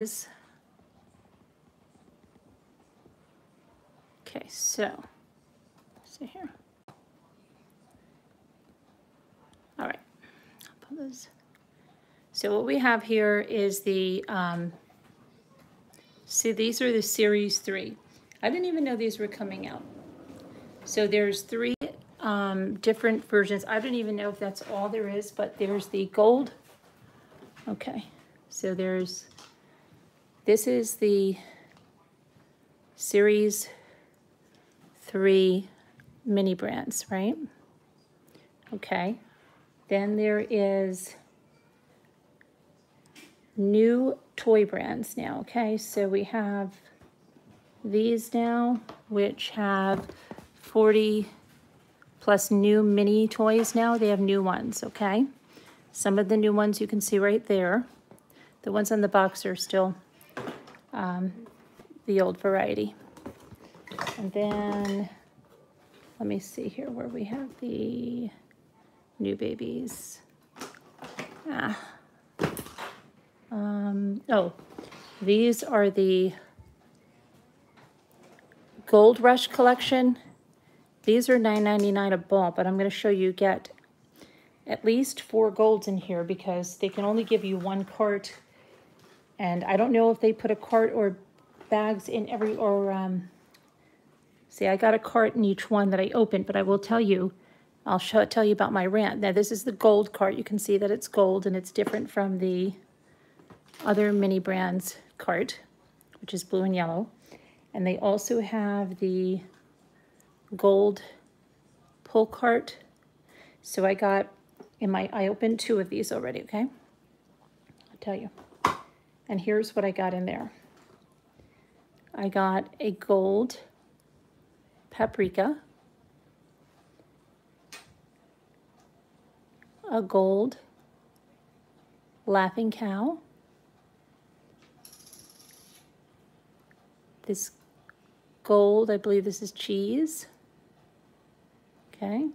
Okay, so, see here. All right, those. So what we have here is the, um, see, these are the series three. I didn't even know these were coming out. So there's three um, different versions. I don't even know if that's all there is, but there's the gold. Okay, so there's, this is the series three mini brands, right? Okay, then there is new toy brands now, okay? So we have these now, which have 40 plus new mini toys now. They have new ones, okay? Some of the new ones you can see right there. The ones on the box are still um, the old variety. And then, let me see here where we have the new babies. Ah. Um, oh, these are the Gold Rush collection. These are $9.99 a ball, but I'm going to show you get at least four golds in here because they can only give you one cart. And I don't know if they put a cart or bags in every, or, um, see, I got a cart in each one that I opened, but I will tell you, I'll show, tell you about my rant. Now, this is the gold cart. You can see that it's gold and it's different from the other mini brands cart, which is blue and yellow. And they also have the gold pull cart. So I got in my, I opened two of these already, okay? I'll tell you. And here's what I got in there. I got a gold paprika, a gold laughing cow, this gold, I believe this is cheese. Okay.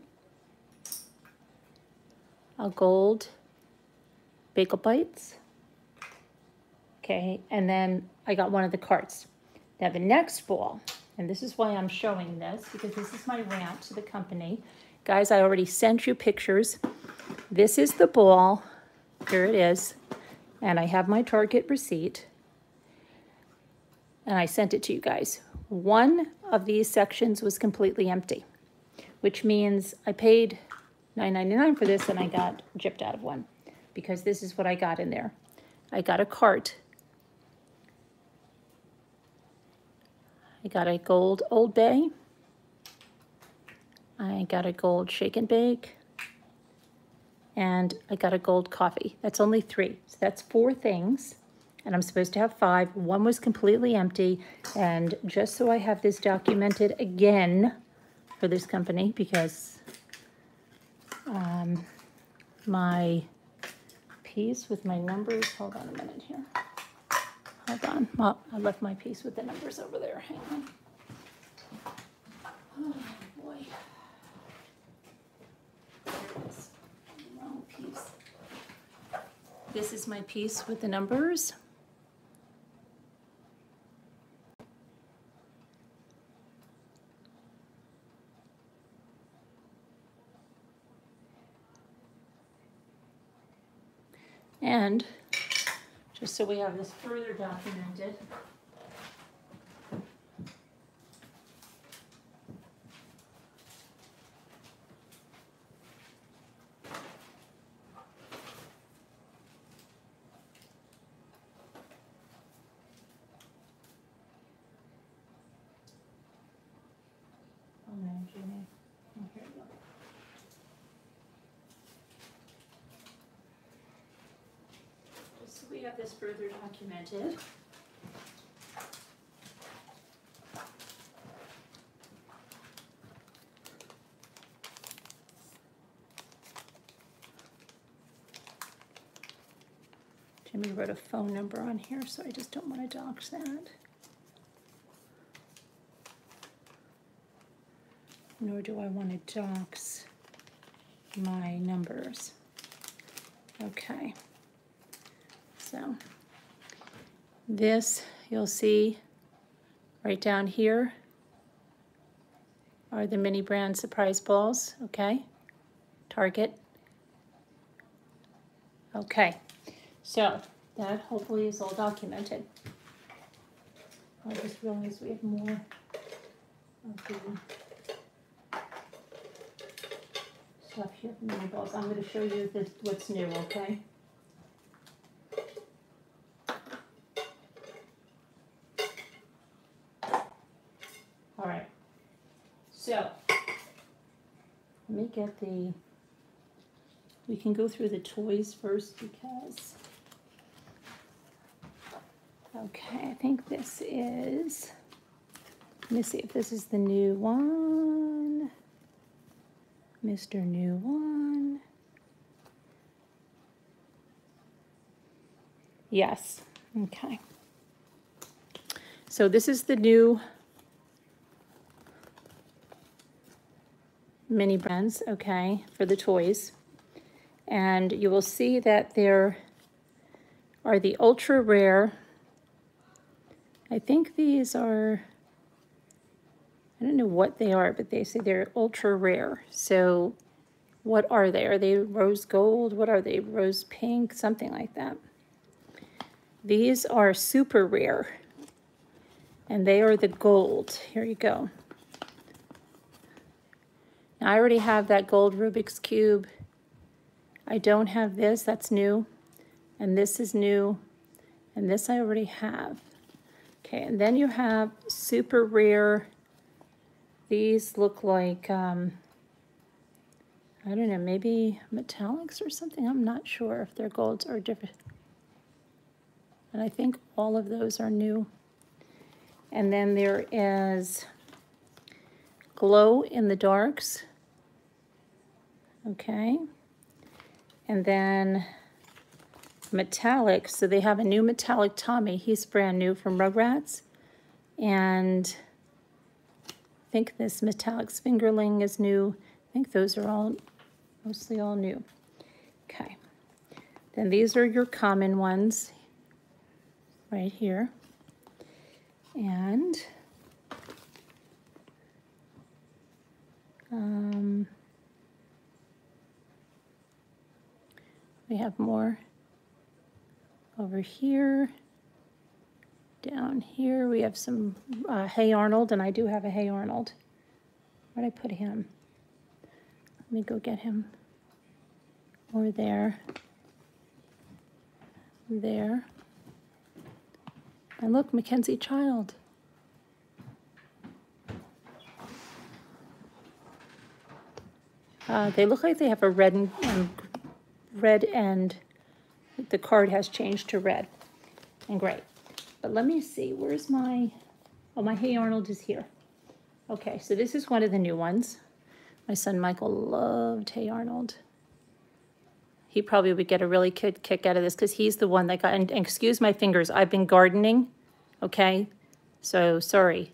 A gold bagel bites. Okay, and then I got one of the carts. Now the next ball, and this is why I'm showing this, because this is my rant to the company. Guys, I already sent you pictures. This is the ball. Here it is. And I have my Target receipt and I sent it to you guys. One of these sections was completely empty, which means I paid $9.99 for this and I got gypped out of one because this is what I got in there. I got a cart. I got a gold Old Bay. I got a gold shake and bake. And I got a gold coffee. That's only three. So that's four things and I'm supposed to have five. One was completely empty. And just so I have this documented again for this company, because um, my piece with my numbers, hold on a minute here. Hold on, well, I left my piece with the numbers over there, hang on. Oh, boy. This is my piece with the numbers. And just so we have this further documented, Oh, no, Jeannie. Oh, here we go. Just so we have this further documented. Jimmy wrote a phone number on here, so I just don't want to dox that. Nor do I want to dox my numbers. Okay. So, This, you'll see right down here are the mini brand surprise balls, okay? Target. Okay, so that hopefully is all documented. I just realized we have more of the stuff here balls. I'm gonna show you this, what's new, okay? All right, so get the, we can go through the toys first because, okay, I think this is, let me see if this is the new one. Mr. New One. Yes, okay. So this is the new mini brands, okay, for the toys. And you will see that there are the ultra rare. I think these are I don't know what they are, but they say they're ultra rare. So what are they? Are they rose gold? What are they? Rose pink? Something like that. These are super rare. And they are the gold. Here you go. Now, I already have that gold Rubik's Cube. I don't have this. That's new. And this is new. And this I already have. Okay, and then you have super rare these look like, um, I don't know, maybe metallics or something. I'm not sure if they're golds or different. And I think all of those are new. And then there is glow in the darks. Okay. And then metallic. So they have a new metallic Tommy. He's brand new from Rugrats. And I think this metallic fingerling is new. I think those are all mostly all new. Okay. Then these are your common ones right here. And um, we have more over here. Down here we have some uh, Hey Arnold, and I do have a Hey Arnold. Where'd I put him? Let me go get him. Or there. There. And look, Mackenzie Child. Uh, they look like they have a red and, and red and the card has changed to red and gray. But let me see, where's my, oh, my Hey Arnold is here. Okay, so this is one of the new ones. My son Michael loved Hey Arnold. He probably would get a really good kick out of this because he's the one that got, and, and excuse my fingers, I've been gardening, okay? So sorry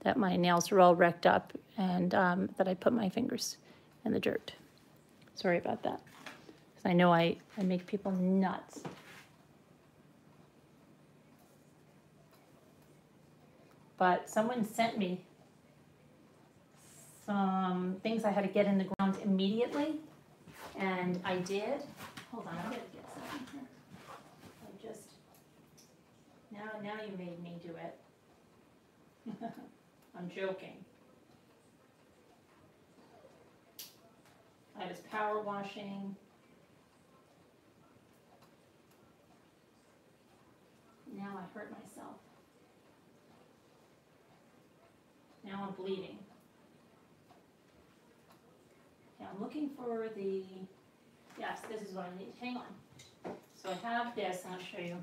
that my nails are all wrecked up and um, that I put my fingers in the dirt. Sorry about that. I know I, I make people nuts. but someone sent me some things I had to get in the ground immediately, and I did. Hold on, I gotta get something here. I just now now you made me do it. I'm joking. I was power washing. Now I hurt myself. Now I'm bleeding. Okay, I'm looking for the, yes, this is what I need. Hang on. So I have this, and I'll show you.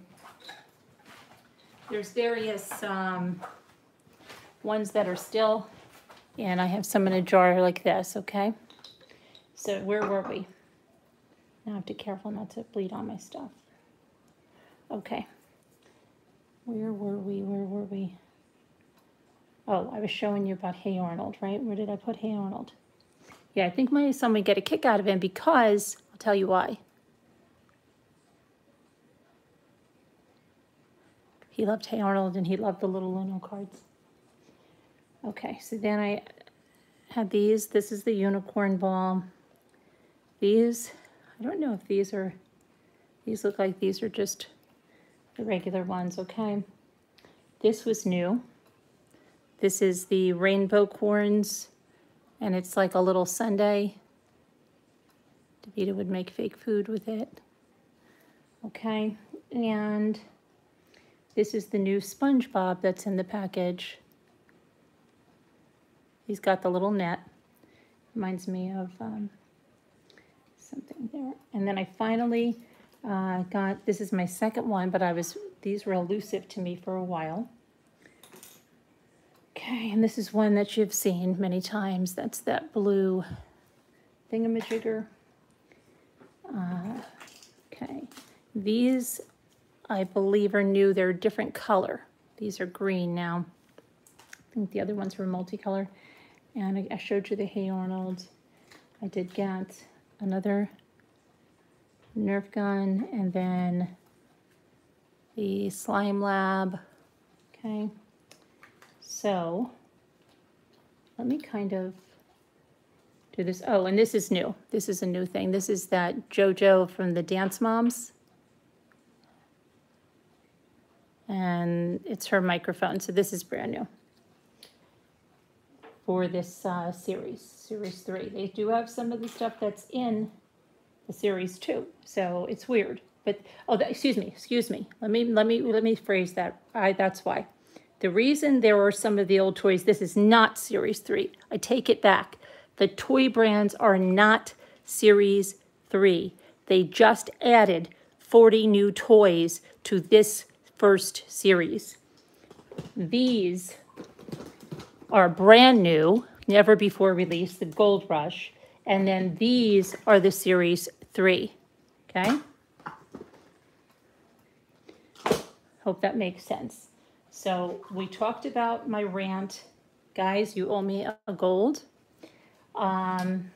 There's various um, ones that are still, and I have some in a jar like this, okay? So where were we? Now I have to be careful not to bleed on my stuff. Okay. Where were we? Where were we? Oh, I was showing you about Hey Arnold, right? Where did I put Hey Arnold? Yeah, I think my son would get a kick out of him because, I'll tell you why. He loved Hey Arnold and he loved the little Uno cards. Okay, so then I had these. This is the unicorn ball. These, I don't know if these are, these look like these are just the regular ones, okay? This was new. This is the rainbow corns, and it's like a little sundae. Davida would make fake food with it. Okay, and this is the new SpongeBob that's in the package. He's got the little net. Reminds me of um, something there. And then I finally uh, got, this is my second one, but I was, these were elusive to me for a while. Okay, and this is one that you've seen many times. That's that blue thingamajigger. Uh, okay, these I believe are new. They're a different color. These are green now. I think the other ones were multicolor. And I, I showed you the Hey Arnold. I did get another Nerf gun and then the Slime Lab. Okay. So let me kind of do this. Oh, and this is new. This is a new thing. This is that JoJo from the Dance Moms. And it's her microphone. So this is brand new for this uh, series, series three. They do have some of the stuff that's in the series two. So it's weird. But, oh, excuse me, excuse me. Let me, let me, let me phrase that. I, that's why. The reason there are some of the old toys, this is not Series 3. I take it back. The toy brands are not Series 3. They just added 40 new toys to this first series. These are brand new, never before released, the Gold Rush. And then these are the Series 3, okay? Hope that makes sense. So we talked about my rant. Guys, you owe me a gold. Um,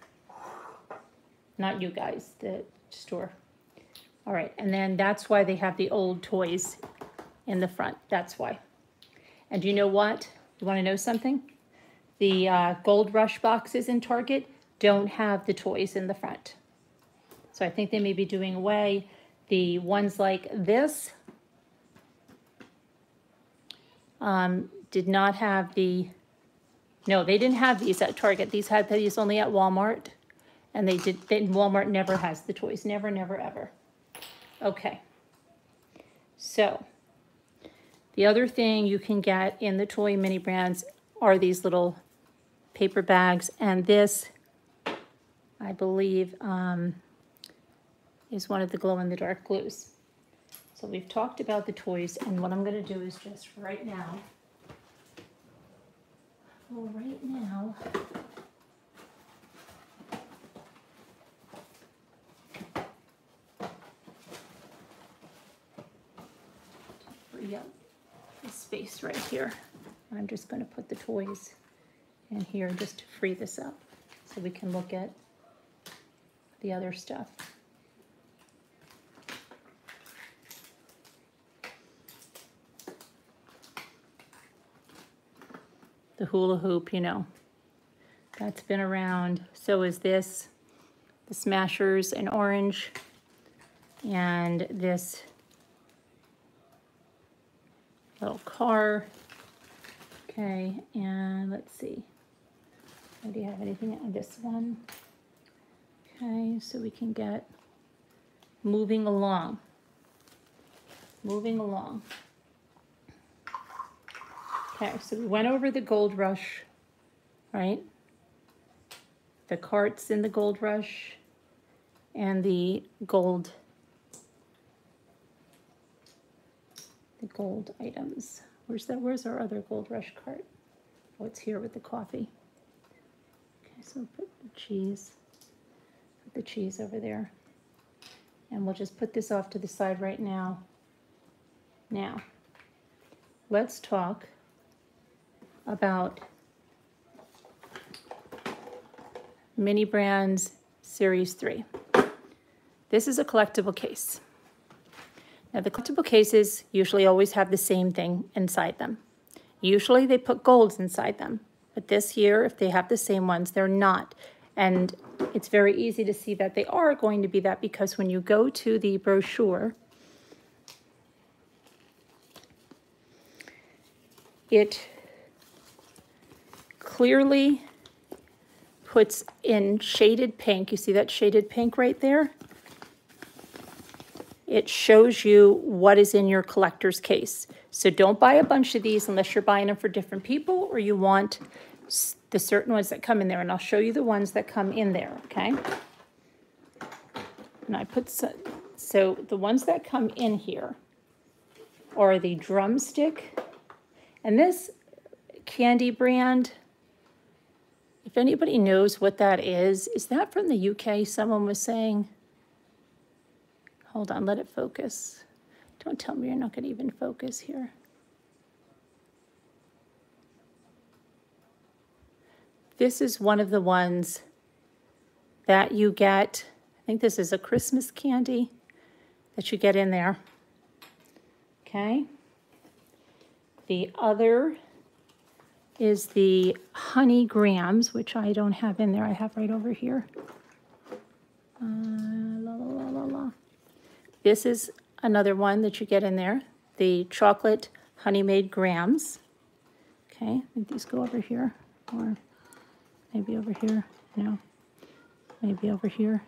not you guys, the store. All right, and then that's why they have the old toys in the front. That's why. And you know what? You want to know something? The uh, Gold Rush boxes in Target don't have the toys in the front. So I think they may be doing away. The ones like this um, did not have the, no, they didn't have these at Target. These had these only at Walmart. And they did, they, Walmart never has the toys. Never, never, ever. Okay. So, the other thing you can get in the toy mini brands are these little paper bags. And this, I believe, um, is one of the glow-in-the-dark glues. So we've talked about the toys, and what I'm going to do is just right now, well, right now, free up the space right here, I'm just going to put the toys in here just to free this up so we can look at the other stuff. The hula hoop, you know. That's been around. So is this, the Smashers in orange, and this little car. Okay, and let's see. Do you have anything on this one? Okay, so we can get moving along. Moving along. Okay, so we went over the gold rush, right? The carts in the gold rush and the gold, the gold items. Where's that? Where's our other gold rush cart? Oh, it's here with the coffee. Okay, so we'll put the cheese, put the cheese over there. And we'll just put this off to the side right now. Now, let's talk about Mini Brands Series 3. This is a collectible case. Now, the collectible cases usually always have the same thing inside them. Usually they put golds inside them, but this year, if they have the same ones, they're not. And it's very easy to see that they are going to be that because when you go to the brochure, it clearly puts in shaded pink. You see that shaded pink right there? it shows you what is in your collector's case. So don't buy a bunch of these unless you're buying them for different people or you want the certain ones that come in there. And I'll show you the ones that come in there, okay? And I put, so, so the ones that come in here are the drumstick. And this candy brand, if anybody knows what that is, is that from the UK? Someone was saying, Hold on, let it focus. Don't tell me you're not going to even focus here. This is one of the ones that you get, I think this is a Christmas candy that you get in there. Okay. The other is the honey grams, which I don't have in there. I have right over here. Uh, la, la, la. This is another one that you get in there, the chocolate Honey Maid grahams. Okay, these go over here, or maybe over here. No, maybe over here.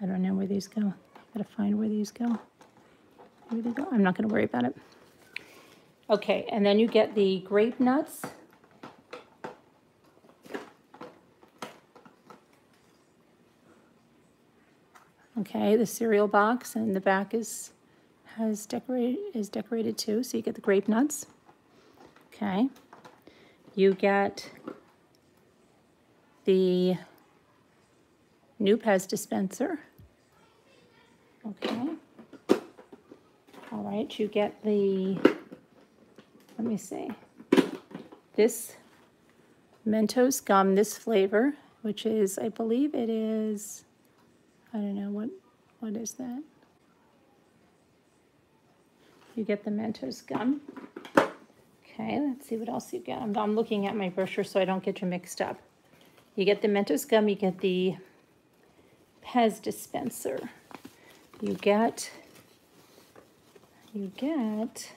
I don't know where these go. I gotta find where these go. Where they go? I'm not gonna worry about it. Okay, and then you get the grape nuts. Okay, the cereal box and the back is has decorated is decorated too, so you get the grape nuts. Okay. You get the new Pez dispenser. Okay. All right, you get the, let me see, this Mentos gum, this flavor, which is, I believe it is I don't know what what is that. You get the Mentos gum. Okay, let's see what else you get. I'm, I'm looking at my brochure so I don't get you mixed up. You get the Mentos gum, you get the Pez dispenser. You get, you get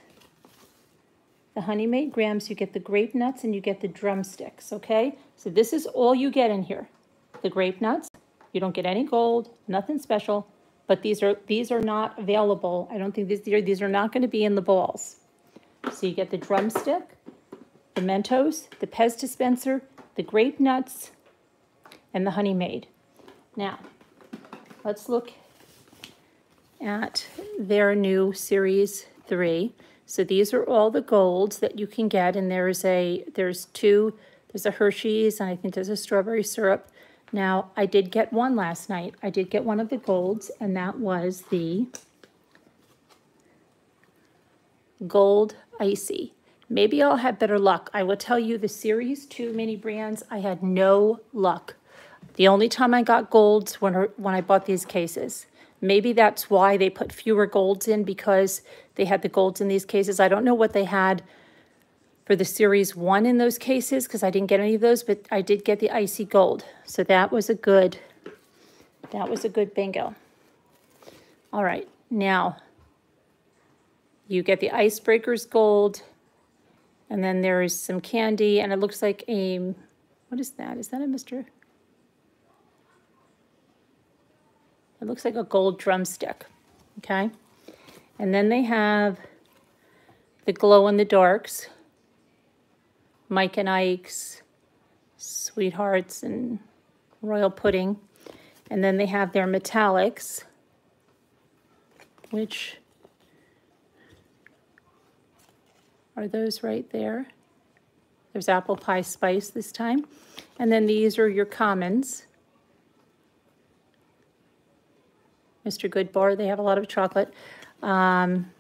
the Honey Maid grahams, you get the grape nuts, and you get the drumsticks, okay? So this is all you get in here. The grape nuts, you don't get any gold, nothing special, but these are these are not available. I don't think these are, these are not going to be in the balls. So you get the drumstick, the Mentos, the Pez dispenser, the grape nuts, and the Honey Maid. Now, let's look at their new series three. So these are all the golds that you can get, and there's a there's two, there's a Hershey's, and I think there's a strawberry syrup. Now, I did get one last night. I did get one of the golds, and that was the gold ICEE. Maybe I'll have better luck. I will tell you the Series 2 mini brands, I had no luck. The only time I got golds when, when I bought these cases. Maybe that's why they put fewer golds in because they had the golds in these cases. I don't know what they had for the Series 1 in those cases because I didn't get any of those, but I did get the ICEE Gold. So that was a good, that was a good bingo. All right, now you get the Icebreakers Gold, and then there is some candy, and it looks like a, what is that? Is that a Mr.? It looks like a gold drumstick, okay? And then they have the glow-in-the-darks, Mike and Ike's, Sweethearts, and Royal Pudding. And then they have their metallics, which are those right there. There's apple pie spice this time. And then these are your commons. Mr. Goodbar, they have a lot of chocolate. Um,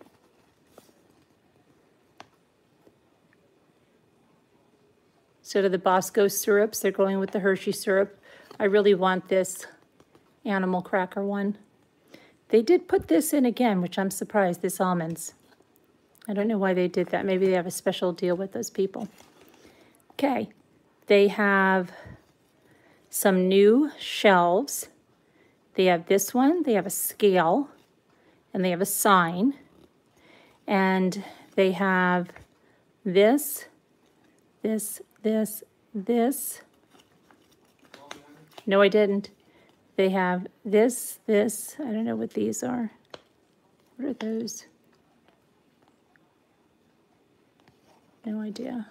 So to the Bosco syrups, they're going with the Hershey syrup. I really want this animal cracker one. They did put this in again, which I'm surprised, this almonds. I don't know why they did that. Maybe they have a special deal with those people. Okay, they have some new shelves. They have this one, they have a scale, and they have a sign. And they have this, this, this, this. No, I didn't. They have this, this, I don't know what these are. What are those? No idea.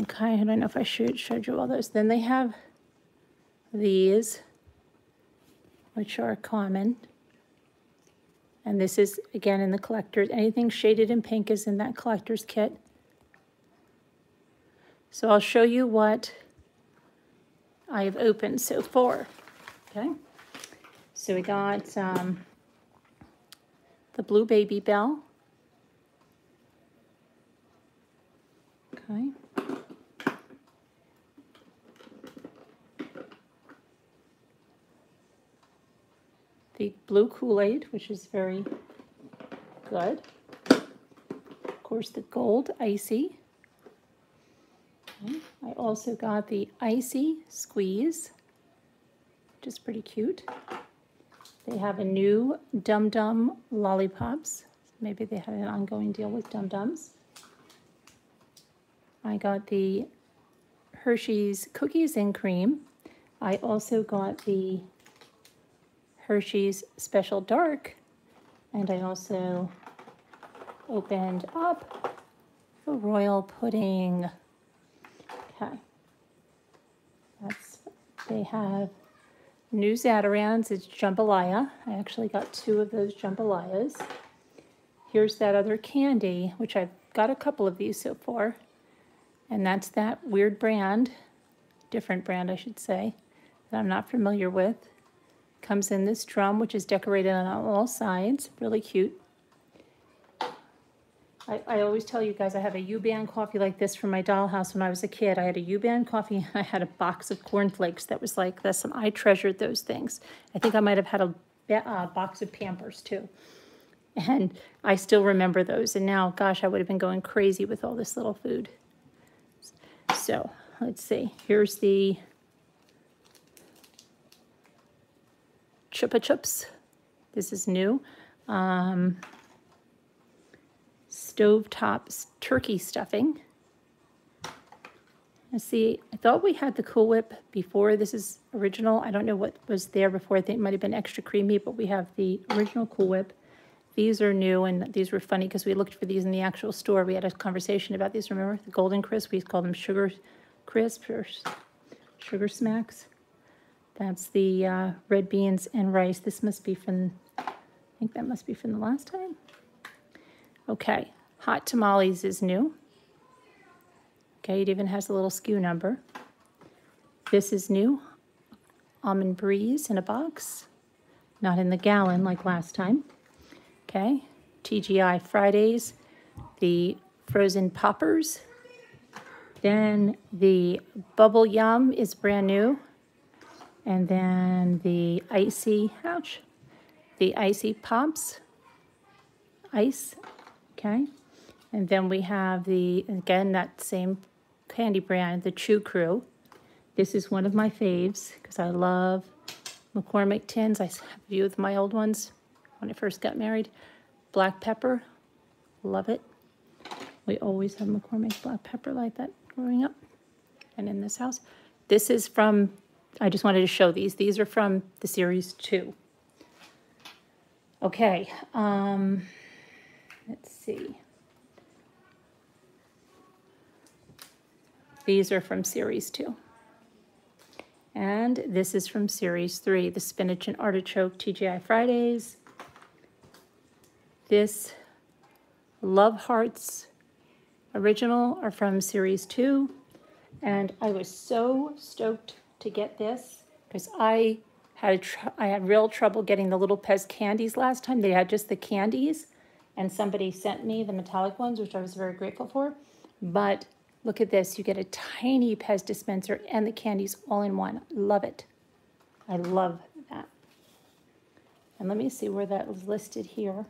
Okay, I don't know if I should showed you all those. Then they have these, which are common. And this is, again, in the collector's. Anything shaded in pink is in that collector's kit. So I'll show you what I have opened so far. Okay. So we got um, the blue Babybel. Okay. Blue Kool-Aid, which is very good. Of course, the gold ICEE. I also got the ICEE Squeeze, which is pretty cute. They have a new Dum Dum Lollipops. Maybe they had an ongoing deal with Dum Dums. I got the Hershey's Cookies and Cream. I also got the Hershey's Special Dark. And I also opened up the Royal Pudding. Okay. That's, they have new Zatarain's. It's jambalaya. I actually got two of those jambalayas. Here's that other candy, which I've got a couple of these so far. And that's that weird brand, different brand, I should say, that I'm not familiar with. Comes in this drum, which is decorated on all sides. Really cute. I, I always tell you guys I have a Yuban coffee like this from my dollhouse when I was a kid. I had a Yuban coffee and I had a box of cornflakes that was like this, and I treasured those things. I think I might have had a box of Pampers too. And I still remember those. And now, gosh, I would have been going crazy with all this little food. So let's see. Here's the Chupa Chups. This is new. Um, stovetop turkey stuffing. Let's see, I thought we had the Cool Whip before. This is original. I don't know what was there before. I think it might have been extra creamy, but we have the original Cool Whip. These are new, and these were funny because we looked for these in the actual store. We had a conversation about these, remember? The Golden Crisp, we call them Sugar Crisp or Sugar Smacks. That's the uh, red beans and rice. This must be from, I think that must be from the last time. Okay, Hot Tamales is new. Okay, it even has a little SKU number. This is new. Almond Breeze in a box. Not in the gallon like last time. Okay, TGI Fridays. The frozen poppers. Then the Bubble Yum is brand new. And then the Icy, ouch, the Icy Pops. Ice okay? And then we have the, again, that same candy brand, the Chew Crew. This is one of my faves because I love McCormick tins. I have a few of my old ones when I first got married. Black pepper, love it. We always have McCormick black pepper like that growing up and in this house. This is from, I just wanted to show these. These are from the series two. Okay, um, Let's see. These are from Series 2. And this is from Series 3, the Spinach and Artichoke TGI Fridays. This Love Hearts original are from Series 2. And I was so stoked to get this because I had I had real trouble getting the little Pez candies last time. They had just the candies and somebody sent me the metallic ones, which I was very grateful for. But look at this, you get a tiny Pez dispenser and the candies all in one. Love it. I love that. And let me see where that was listed here.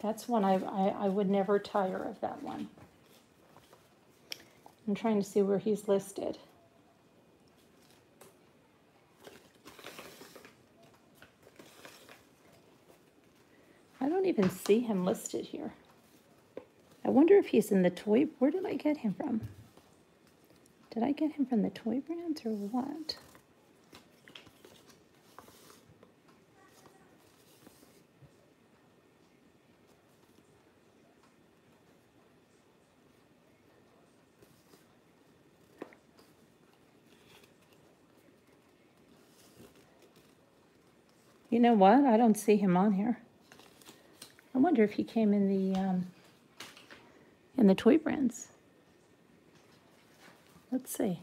That's one I, I, I would never tire of that one. I'm trying to see where he's listed. I don't even see him listed here. I wonder if he's in the toy. Where did I get him from? Did I get him from the toy brands or what? You know what? I don't see him on here. I wonder if he came in the um, in the toy brands. Let's see.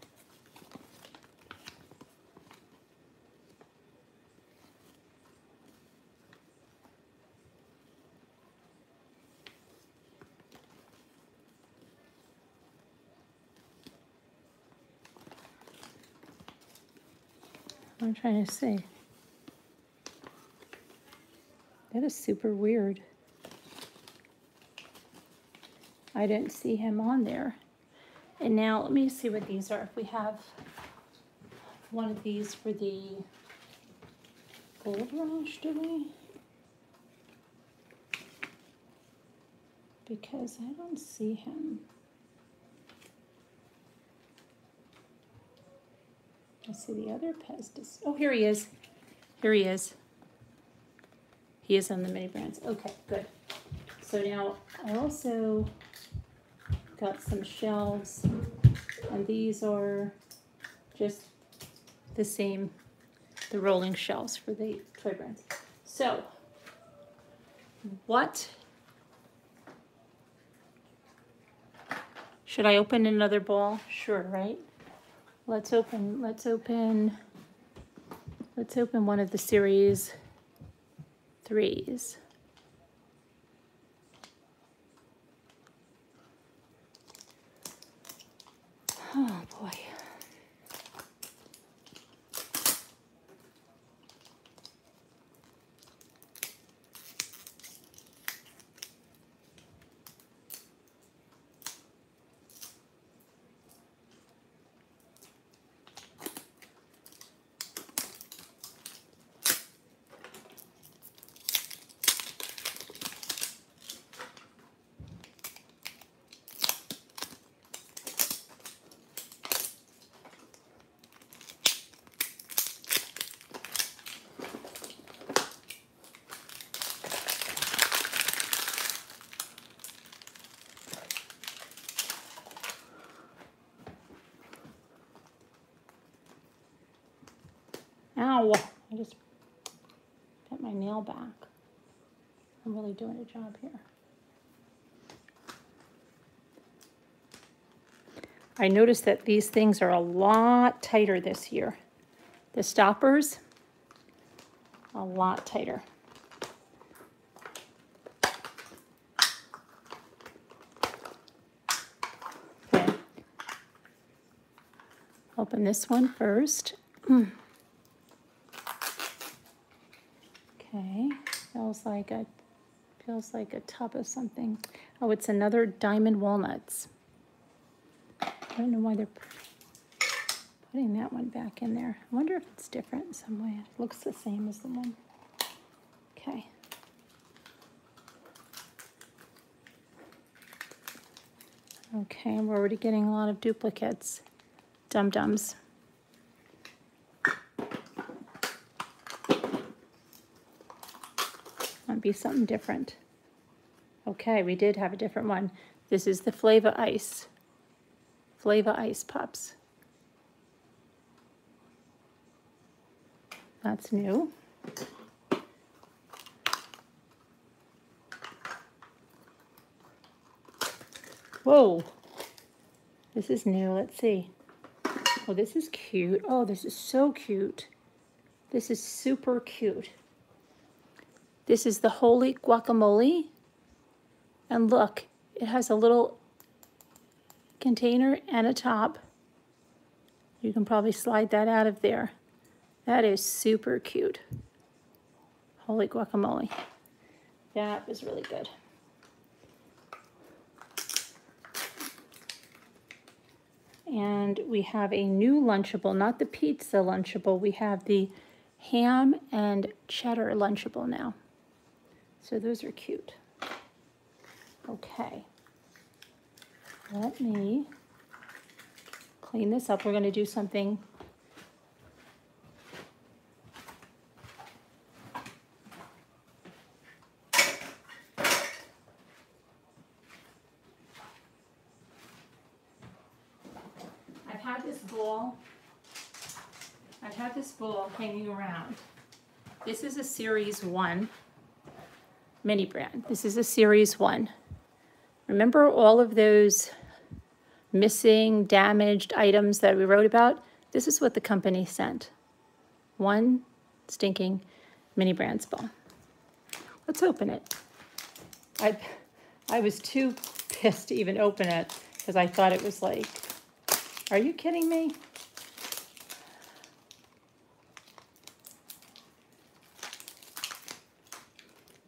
I'm trying to see. That is super weird. I didn't see him on there. And now let me see what these are. If we have one of these for the gold rush, do we? Because I don't see him. I see the other pestis. Oh, here he is. Here he is. He is on the mini brands. Okay, good. So now I also got some shelves and these are just the same, the rolling shelves for the toy brands. So what should I open another ball? Sure, right? Let's open, let's open, let's open one of the series threes. Oh boy. Ow, I just bent my nail back. I'm really doing a job here. I noticed that these things are a lot tighter this year. The stoppers, a lot tighter. Okay. Open this one first. Okay, feels like a feels like a tub of something. Oh, it's another diamond walnuts. I don't know why they're putting that one back in there. I wonder if it's different in some way. It looks the same as the one. Okay. Okay, we're already getting a lot of duplicates. Dum-dums. Be something different. Okay, we did have a different one. This is the Fla-Vor-Ice. Flava Ice Pops. That's new. Whoa. This is new. Let's see. Oh, this is cute. Oh, this is so cute. This is super cute. This is the Holy Guacamole. And look, it has a little container and a top. You can probably slide that out of there. That is super cute. Holy guacamole. That was really good. And we have a new Lunchable, not the pizza Lunchable. We have the ham and cheddar Lunchable now. So those are cute. Okay. Let me clean this up. We're going to do something I've had this bowl I've had this bowl hanging around. This is a series one mini brand. This is a series one. Remember all of those missing, damaged items that we wrote about? This is what the company sent. One stinking mini brands ball. Let's open it. I, I was too pissed to even open it because I thought it was like, are you kidding me?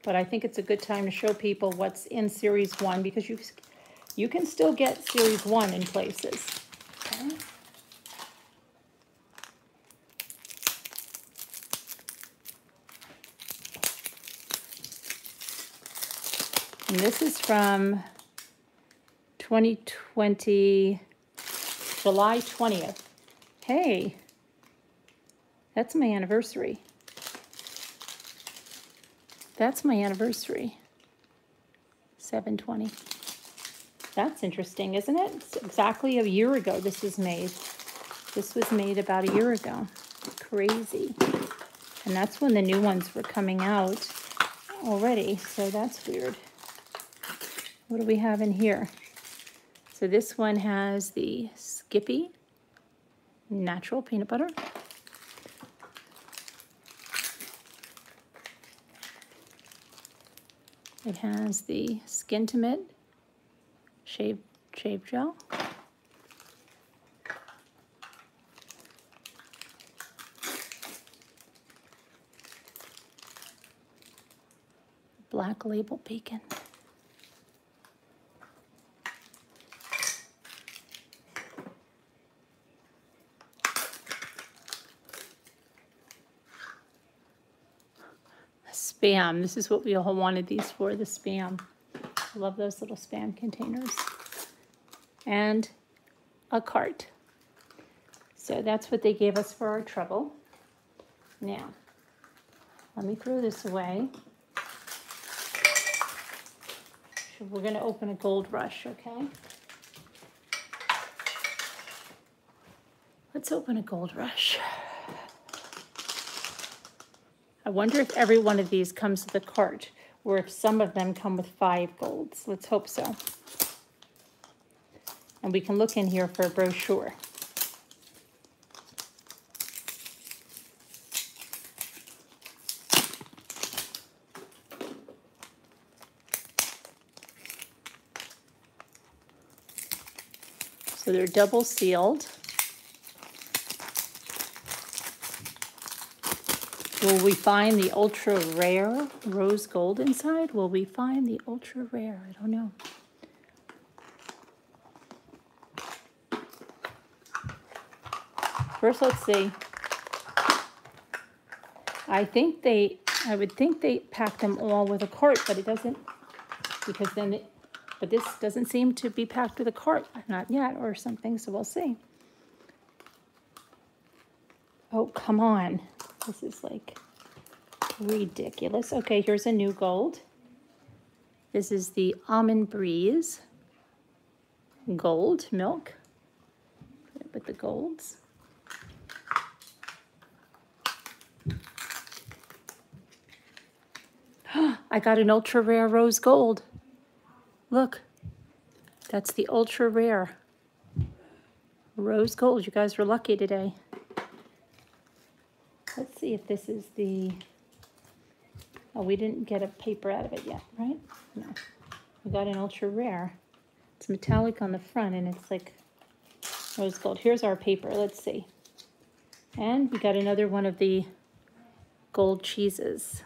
But I think it's a good time to show people what's in Series 1 because you, you can still get Series 1 in places. Okay? And this is from 2020, July 20th. Hey, that's my anniversary. That's my anniversary. 720. That's interesting, isn't it? It's exactly a year ago this was made. This was made about a year ago. Crazy. And that's when the new ones were coming out already, so that's weird. What do we have in here? So this one has the Skippy natural peanut butter. It has the Skintimate shave, shave gel. Black Label Bacon. Spam. This is what we all wanted these for, the spam. I love those little spam containers. And a cart. So that's what they gave us for our trouble. Now, let me throw this away. We're going to open a gold rush, okay? Let's open a gold rush. I wonder if every one of these comes with a cart, or if some of them come with five golds. Let's hope so. And we can look in here for a brochure. So they're double sealed. Will we find the ultra rare rose gold inside? Will we find the ultra rare? I don't know. First, let's see. I think they, I would think they packed them all with a cart, but it doesn't, because then it, but this doesn't seem to be packed with a cart, not yet, or something, so we'll see. Oh, come on. This is like ridiculous. Okay, here's a new gold. This is the Almond Breeze gold milk with the golds. I got an ultra rare rose gold. Look, that's the ultra rare rose gold. You guys were lucky today. See if this is the, oh, we didn't get a paper out of it yet, right? No. We got an ultra rare. It's metallic on the front and it's like oh, rose gold. Here's our paper. Let's see. And we got another one of the gold cheeses.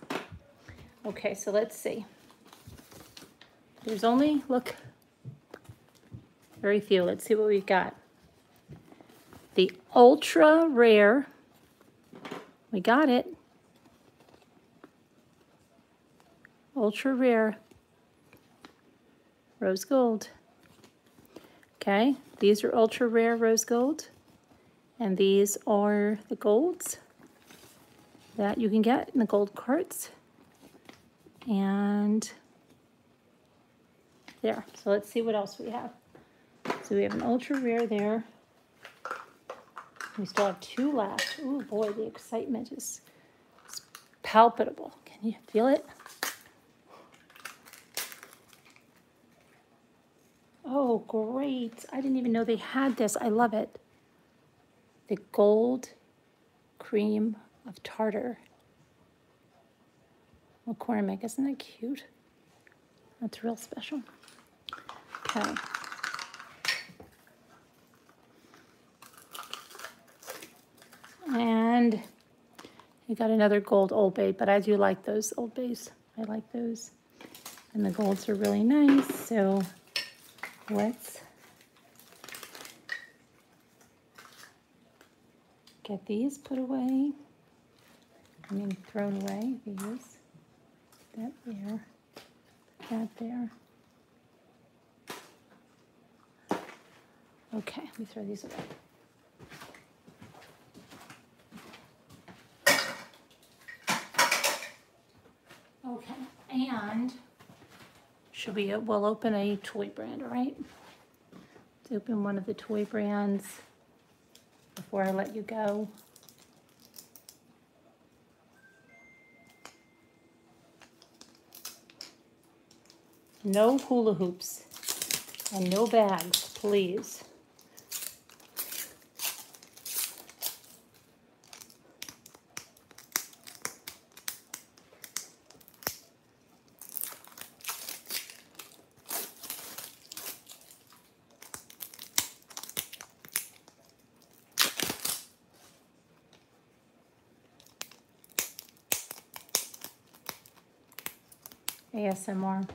Okay, so let's see. There's only, look, very few. Let's see what we've got. The ultra rare, we got it. Ultra rare rose gold. Okay, these are ultra rare rose gold. And these are the golds that you can get in the gold carts. And there. So let's see what else we have. So we have an ultra rare there. We still have two left. Oh boy, the excitement is, is palpable. Can you feel it? Oh, great. I didn't even know they had this. I love it. The gold cream of tartar. McCormick, isn't that cute? That's real special. Okay. And you got another gold Old Bay, but I do like those Old Bays. I like those. And the golds are really nice, so let's get these put away. I mean, thrown away, these. That there. That there. Okay, let me throw these away. Okay, and should we, we'll open a toy brand, right? Let's open one of the toy brands before I let you go. No hula hoops and no bags, please. ASMR.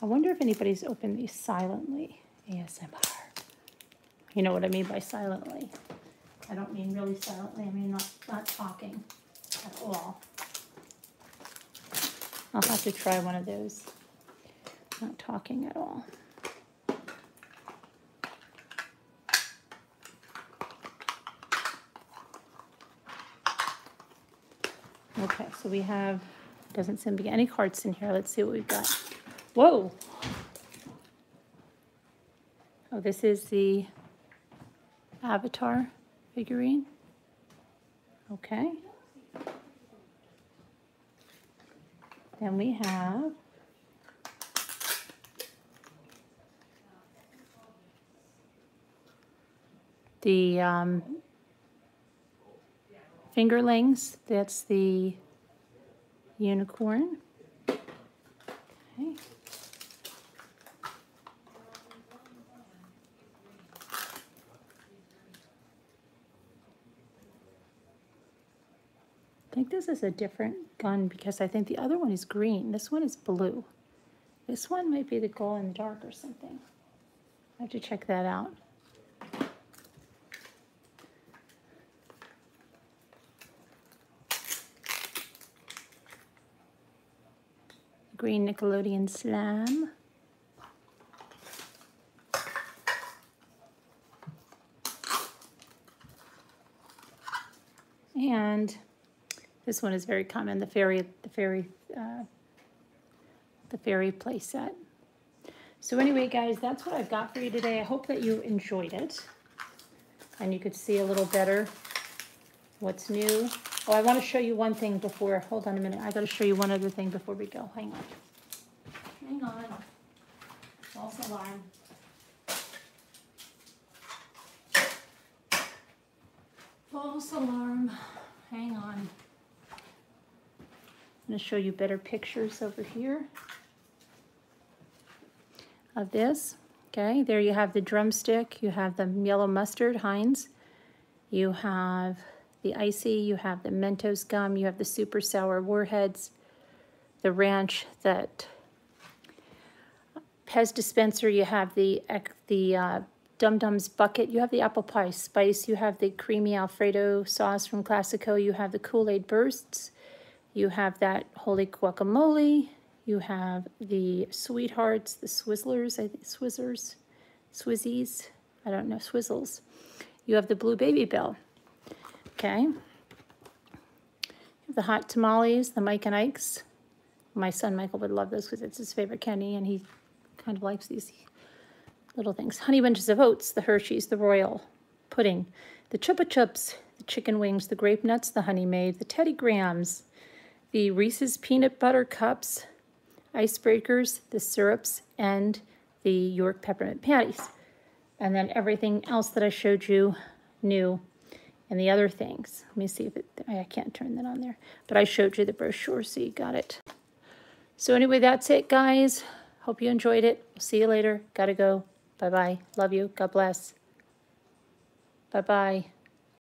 I wonder if anybody's opened these silently. ASMR. You know what I mean by silently. I don't mean really silently. I mean not, not talking at all. I'll have to try one of those. Not talking at all. Okay, so we have, doesn't seem to be any cards in here. Let's see what we've got. Whoa. Oh, this is the Avatar figurine. Okay. Then we have the um, fingerlings. That's the unicorn. Okay. I think this is a different gun because I think the other one is green. This one is blue. This one might be the glow in the dark or something. I have to check that out. Green Nickelodeon Slam. And this one is very common, the fairy, the fairy, uh, the fairy playset. So anyway, guys, that's what I've got for you today. I hope that you enjoyed it and you could see a little better what's new. Oh, I want to show you one thing before, hold on a minute. I got to show you one other thing before we go. Hang on. Hang on. False alarm. False alarm. Hang on. I'm going to show you better pictures over here of this. Okay, there you have the drumstick, you have the yellow mustard, Heinz, you have the ICEE, you have the Mentos gum, you have the super sour warheads, the ranch, that Pez dispenser, you have the the uh, Dum Dums bucket, you have the apple pie spice, you have the creamy Alfredo sauce from Classico, you have the Kool-Aid bursts, you have that holy guacamole, you have the Sweethearts, the Swizzlers, I think Swizzers, Swizzies, I don't know, Swizzles. You have the Blue Babybel, okay? The hot tamales, the Mike and Ike's. My son Michael would love this because it's his favorite candy and he kind of likes these little things. Honey Bunches of Oats, the Hershey's, the Royal Pudding, the Chupa Chups, the Chicken Wings, the Grape Nuts, the Honey Maid, the Teddy Grahams, the Reese's Peanut Butter Cups, icebreakers, the syrups, and the York peppermint patties. And then everything else that I showed you new and the other things. Let me see if it, I can't turn that on there. But I showed you the brochure, so you got it. So anyway, that's it, guys. Hope you enjoyed it. see you later. Gotta go. Bye-bye. Love you. God bless. Bye-bye.